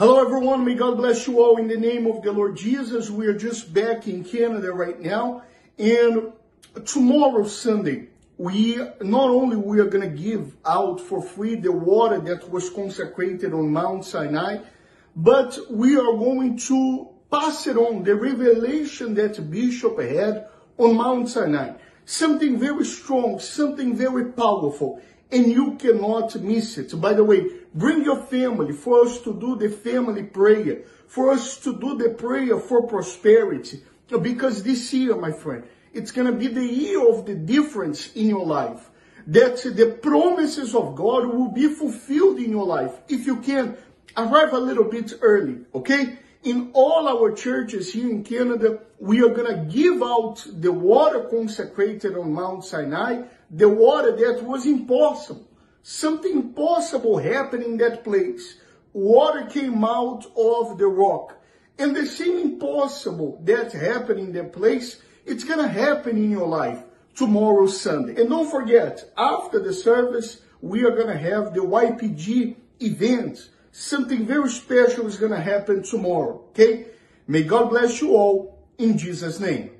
Hello, everyone. May God bless you all in the name of the Lord Jesus. We are just back in Canada right now. And tomorrow, Sunday, we not only we are going to give out for free the water that was consecrated on Mount Sinai, but we are going to pass it on the revelation that Bishop had on Mount Sinai. Something very strong, something very powerful and you cannot miss it. By the way, bring your family for us to do the family prayer, for us to do the prayer for prosperity. Because this year, my friend, it's going to be the year of the difference in your life. That the promises of God will be fulfilled in your life. If you can, arrive a little bit early, okay? In all our churches here in Canada, we are going to give out the water consecrated on Mount Sinai, the water that was impossible. Something impossible happened in that place. Water came out of the rock. And the same impossible that happened in that place, it's going to happen in your life tomorrow, Sunday. And don't forget, after the service, we are going to have the YPG event something very special is going to happen tomorrow, okay? May God bless you all in Jesus' name.